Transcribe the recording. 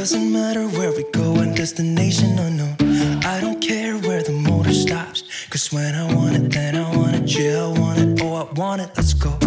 Doesn't matter where we go and destination unknown. I don't care where the motor stops. Cause when I want it, then I want it. Yeah, I want it. Oh, I want it. Let's go.